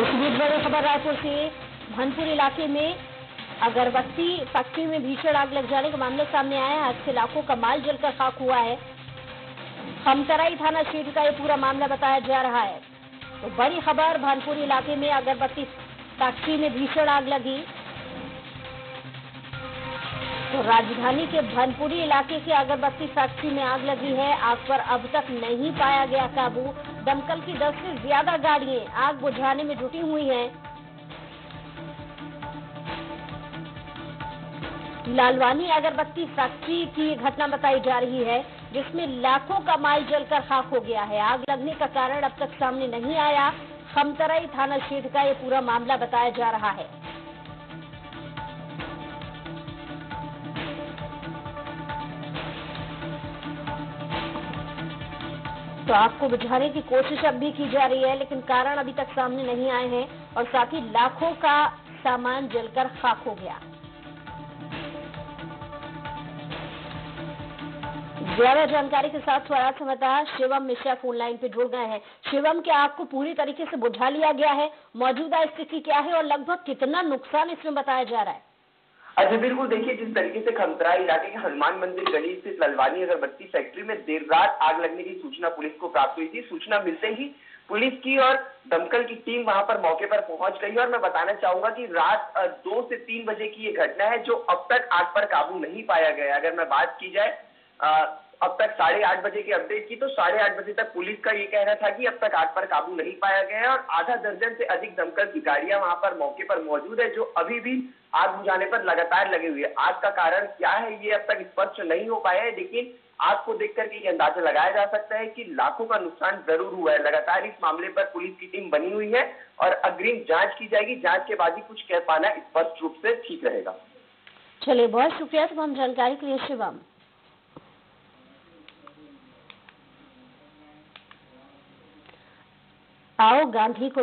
और इस बीच बड़ी खबर रायपुर से भनपुर इलाके में अगरबत्ती फैक्ट्री में भीषण आग लग जाने का मामला सामने आया है। आज से लाखों का माल जलकर खाक हुआ है। खमतराई थाना क्षेत्र का ये पूरा मामला बताया जा रहा है। तो बड़ी खबर, भानपुर इलाके में अगरबत्ती फैक्ट्री में भीषण आग लगी। तो राजधानी के भनपुरी इलाके की अगरबत्ती फैक्ट्री में आग लगी है। आग पर अब तक नहीं पाया गया काबू। दमकल की 10 से ज़्यादा गाड़ियाँ आग बुझाने में जुटी हुई हैं। लालवानी अगरबत्ती फैक्ट्री की घटना बताई जा रही है, जिसमें लाखों का माल जलकर खाक हो गया है। आग लगने का कारण अब तक सामने नहीं आया। खमतराई थाना क्षेत्र का ये पूरा मामला बताया जा रहा है। तो आग को बुझाने की कोशिश अब भी की जा रही है, लेकिन कारण अभी तक सामने नहीं आए हैं और साथ ही लाखों का सामान जलकर खाक हो गया। ज़्यादा जानकारी के साथ स्वराज संवाददाता शिवम मिश्रा फ़ोन लाइन पे जुड़ गए हैं। शिवम के आग को पूरी तरीके से बुझा लिया गया है? मौजूदा स्थिति क्या है और लगभग कितना नुकसान इसमें बताया जा रहा है? अच्छा बिल्कुल देखिए, जिस तरीके से खमतरा इलाके के हनुमान मंदिर गली स्थित ललवानी, अगरबत्ती फैक्ट्री में देर रात आग लगने की सूचना पुलिस को प्राप्त हुई थी। सूचना मिलते ही पुलिस की और दमकल की टीम वहाँ पर मौके पर पहुँच गई और मैं बताना चाहूँगा कि रात दो से तीन बजे की ये घटना है, जो अब तक आग पर काबू नहीं पाया गया अगर मैं बात की जाए अब तक साढ़े आठ बजे की अपडेट की तो साढ़े आठ बजे तक पुलिस का ये कहना था कि अब तक आग पर काबू नहीं पाया गया है और आधा दर्जन से अधिक दमकल की गाड़ियाँ वहाँ पर मौके पर मौजूद है, जो अभी भी आग बुझाने पर लगातार लगे हुए हैं। आग का कारण क्या है, ये अब तक स्पष्ट नहीं हो पाया है, लेकिन आग को देख करके ये अंदाज़ा लगाया जा सकता है कि लाखों का नुकसान ज़रूर हुआ है। लगातार इस मामले पर पुलिस की टीम बनी हुई है और अग्रिम जाँच की जाएगी। जाँच के बाद ही कुछ कह पाना स्पष्ट रूप से ठीक रहेगा। चलिए, बहुत शुक्रिया। तमाम जानकारी के लिए शिवम। आओ गांधी को